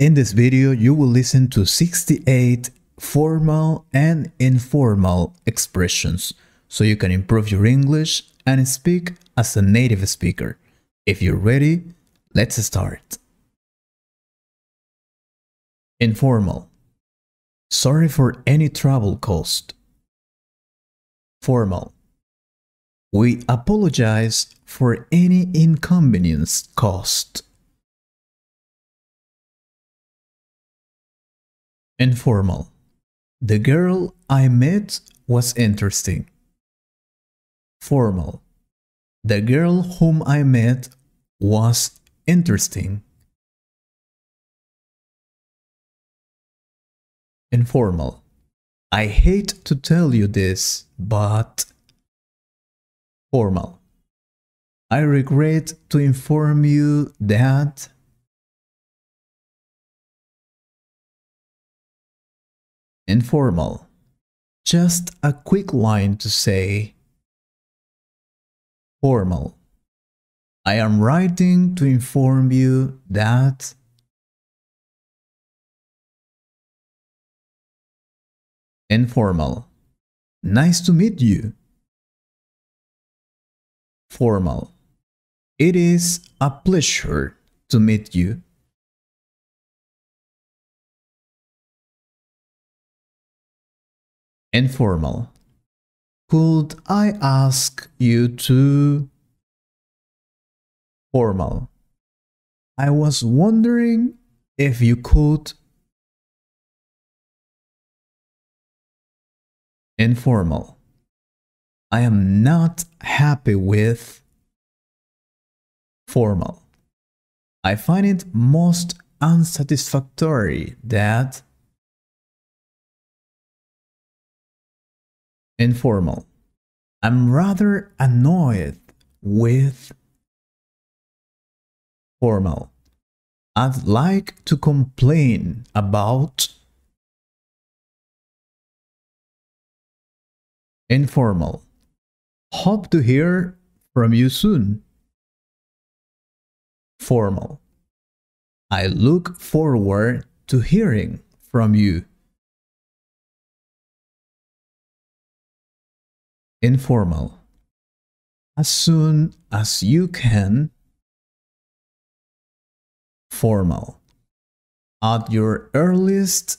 In this video, you will listen to 68 formal and informal expressions so you can improve your English and speak as a native speaker. If you're ready, let's start. Informal. Sorry for any trouble caused. Formal. We apologize for any inconvenience caused. Informal. The girl I met was interesting. Formal. The girl whom I met was interesting. Informal. I hate to tell you this, but. Formal. I regret to inform you that. Informal. Just a quick line to say. Formal. I am writing to inform you that. Informal. Nice to meet you. Formal. It is a pleasure to meet you. Informal. Could I ask you to? Formal. I was wondering if you could informal. I am not happy with formal. I find it most unsatisfactory that informal. I'm rather annoyed with formal. I'd like to complain about informal. Hope to hear from you soon. Formal. I look forward to hearing from you. Informal. As soon as you can. Formal. At your earliest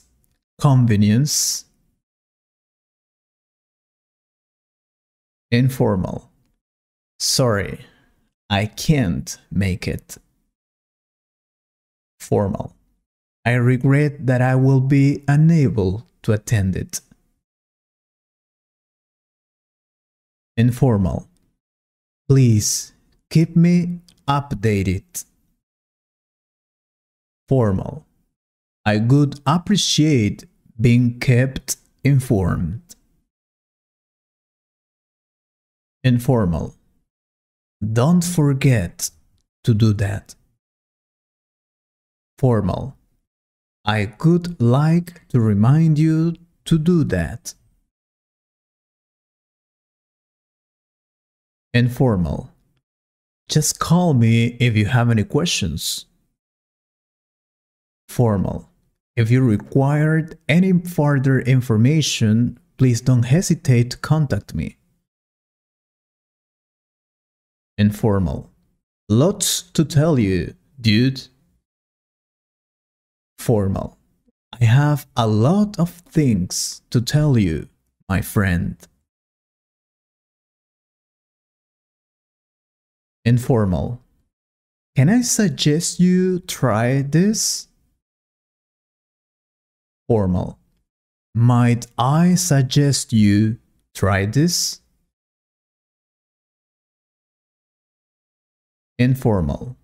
convenience. Informal. Sorry, I can't make it. Formal. I regret that I will be unable to attend it. Informal. Please keep me updated. Formal. I would appreciate being kept informed. Informal. Don't forget to do that. Formal. I could like to remind you to do that. Informal. Just call me if you have any questions. Formal. If you required any further information, please don't hesitate to contact me informal. Lots to tell you, dude. Formal. I have a lot of things to tell you, my friend. Informal. Can I suggest you try this? Formal. Might I suggest you try this? Informal.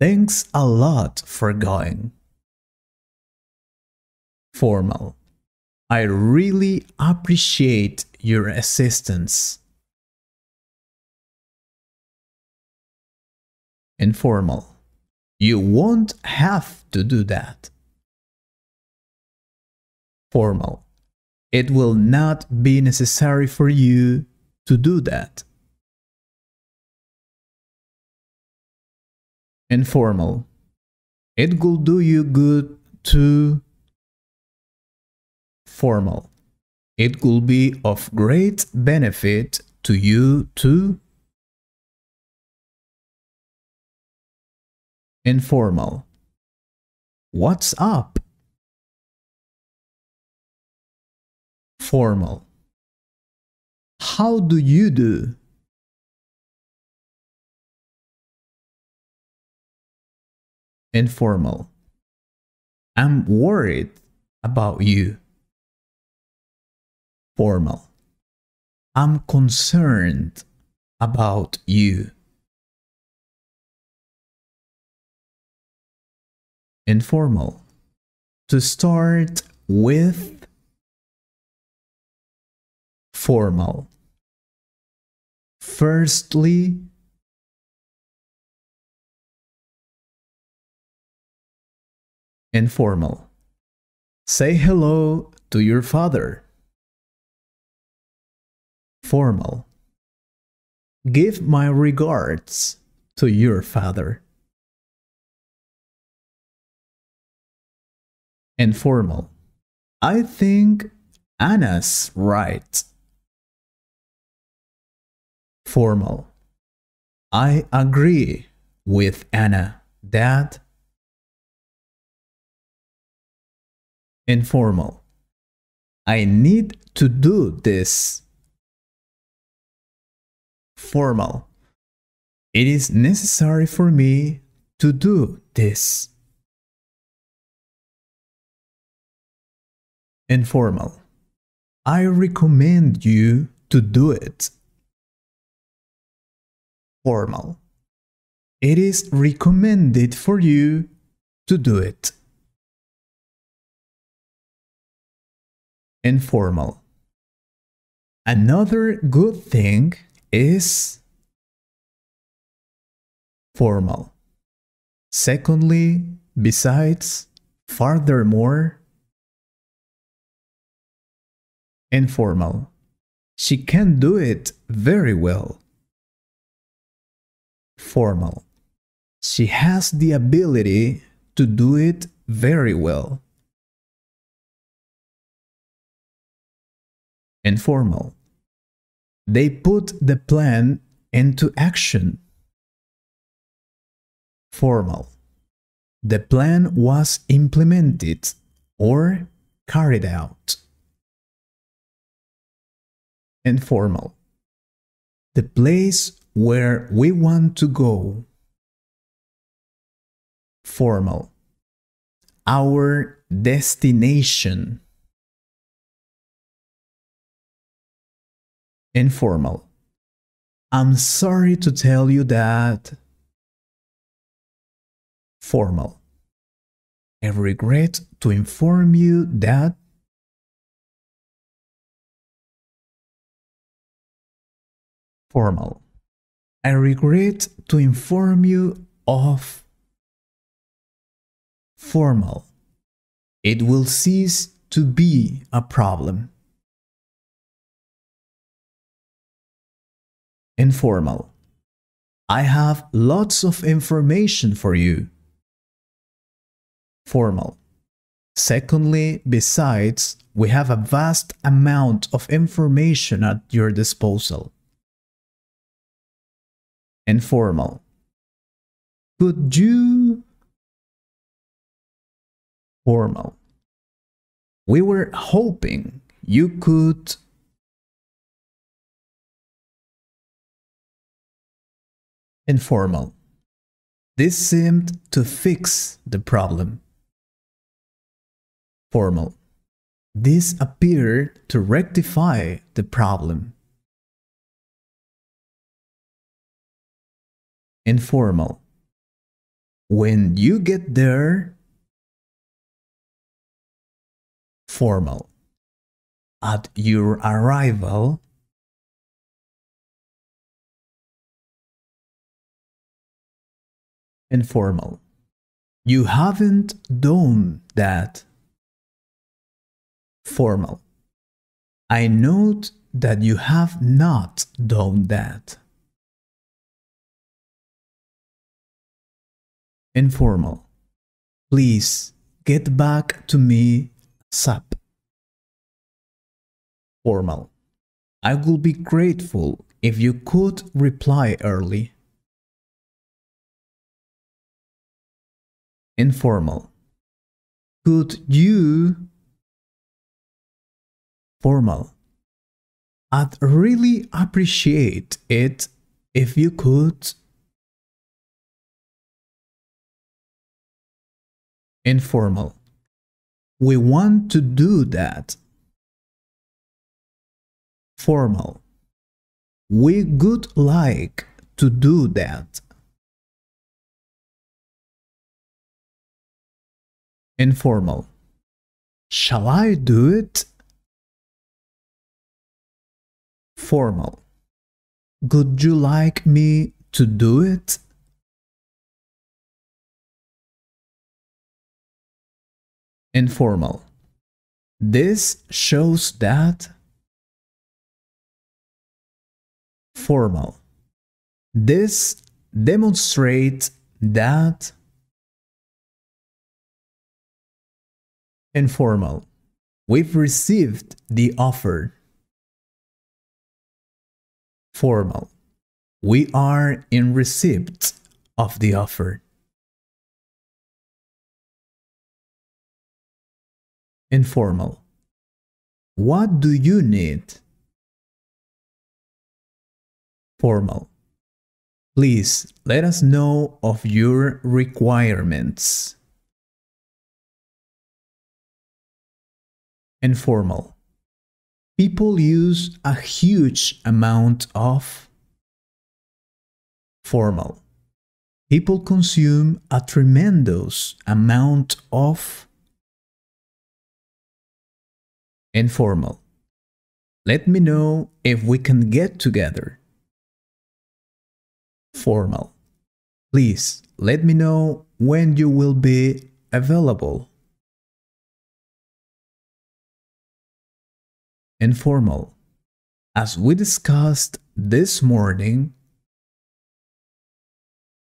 Thanks a lot for going. Formal. I really appreciate your assistance. Informal. You won't have to do that. Formal. It will not be necessary for you to do that. Informal. It will do you good to formal. It will be of great benefit to you to informal. What's up? Formal. How do you do? Informal. I'm worried about you. Formal. I'm concerned about you. Informal. To start with formal. Firstly, informal. Say hello to your father. Formal. Give my regards to your father. Informal. I think Anna's right. Formal. I agree with Anna, that Informal. I need to do this. Formal. It is necessary for me to do this. Informal. I recommend you to do it formal. It is recommended for you to do it. Informal. Another good thing is formal. Secondly, besides, furthermore, informal. She can do it very well formal. She has the ability to do it very well. Informal. They put the plan into action. Formal. The plan was implemented or carried out. Informal. The place where we want to go. Formal. Our destination. Informal. I'm sorry to tell you that. Formal. I regret to inform you that. Formal. I regret to inform you of formal. It will cease to be a problem. Informal. I have lots of information for you. Formal. Secondly, besides, we have a vast amount of information at your disposal and formal. Could you formal? We were hoping you could informal. This seemed to fix the problem. Formal. This appeared to rectify the problem. Informal. When you get there, formal. At your arrival, informal. You haven't done that. Formal. I note that you have not done that. Informal. Please get back to me ASAP. Formal. I would be grateful if you could reply early. Informal. Could you? Formal. I'd really appreciate it if you could. Informal. We want to do that. Formal. We would like to do that. Informal. Shall I do it? Formal. Would you like me to do it? Informal. This shows that. Formal. This demonstrates that. Informal. We've received the offer. Formal. We are in receipt of the offer. Informal. What do you need? Formal. Please let us know of your requirements. Informal. People use a huge amount of formal. People consume a tremendous amount of informal. Let me know if we can get together. Formal. Please let me know when you will be available. Informal. As we discussed this morning,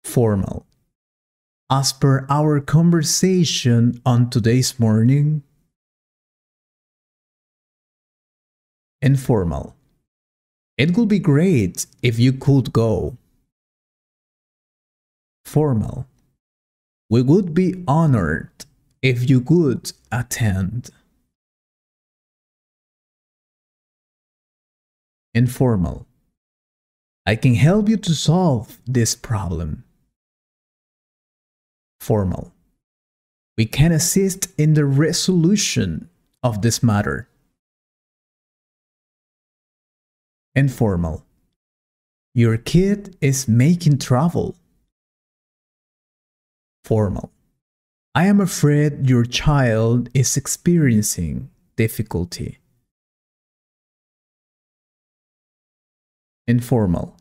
formal. As per our conversation on today's morning, informal. It would be great if you could go. Formal. We would be honored if you could attend. Informal. I can help you to solve this problem. Formal. We can assist in the resolution of this matter. Informal. Your kid is making trouble. Formal. I am afraid your child is experiencing difficulty. Informal.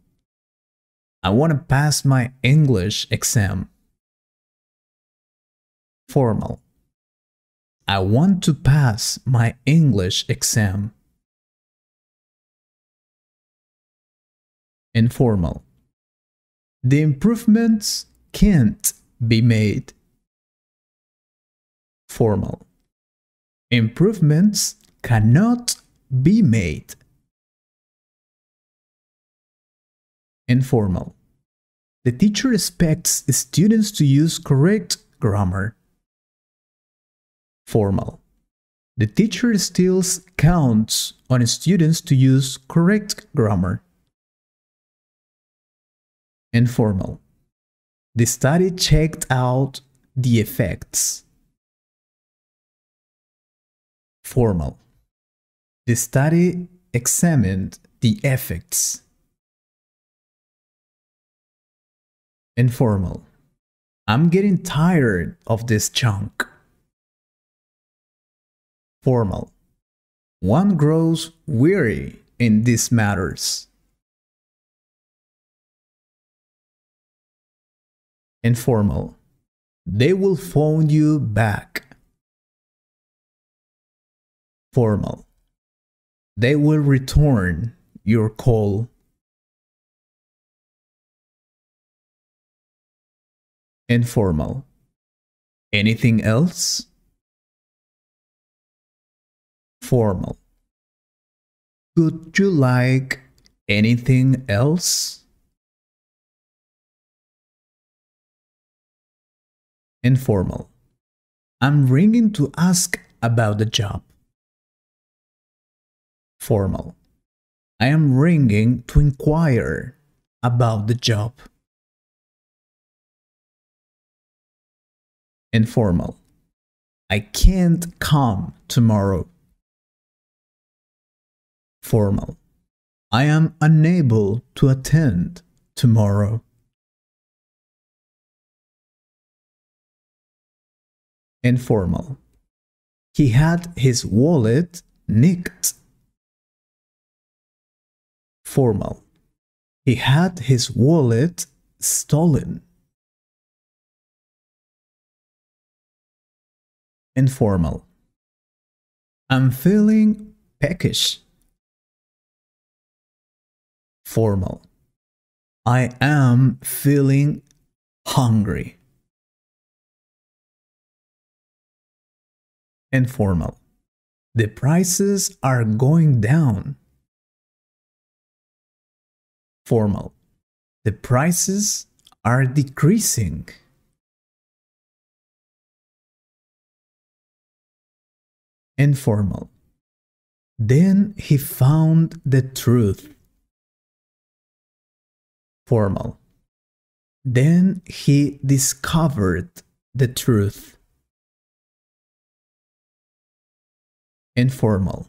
I want to pass my English exam. Formal. I want to pass my English exam. Informal. The improvements can't be made. Formal. Improvements cannot be made. Informal. The teacher expects students to use correct grammar. Formal. The teacher still counts on students to use correct grammar. Informal. The study checked out the effects. Formal. The study examined the effects. Informal. I'm getting tired of this chunk. Formal. One grows weary in these matters. Informal. They will phone you back. Formal. They will return your call. Informal. Anything else? Formal. Would you like anything else? Informal. I'm ringing to ask about the job. Formal. I am ringing to inquire about the job. Informal. I can't come tomorrow. Formal. I am unable to attend tomorrow. Informal. He had his wallet nicked. Formal. He had his wallet stolen. Informal. I'm feeling peckish. Formal. I am feeling hungry. Informal. The prices are going down. Formal. The prices are decreasing. Informal. Then he found the truth. Formal. Then he discovered the truth. Informal.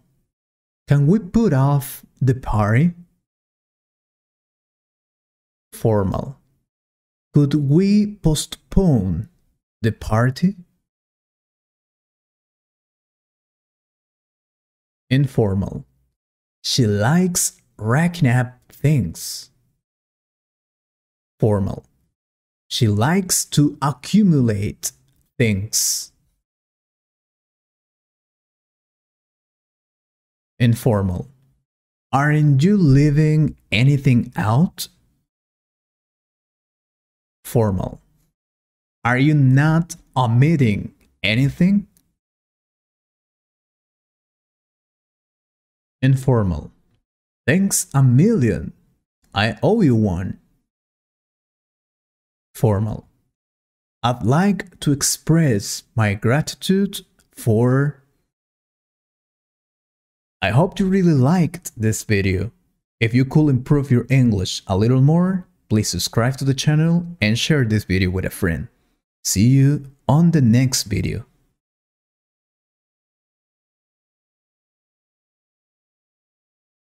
Can we put off the party? Formal. Could we postpone the party? Informal. She likes racking up things. Formal. She likes to accumulate things. Informal. Aren't you leaving anything out? Formal. Are you not omitting anything? Informal. Thanks a million. I owe you one. Formal. I'd like to express my gratitude for. I hope you really liked this video. If you could improve your English a little more, please subscribe to the channel and share this video with a friend. See you on the next video.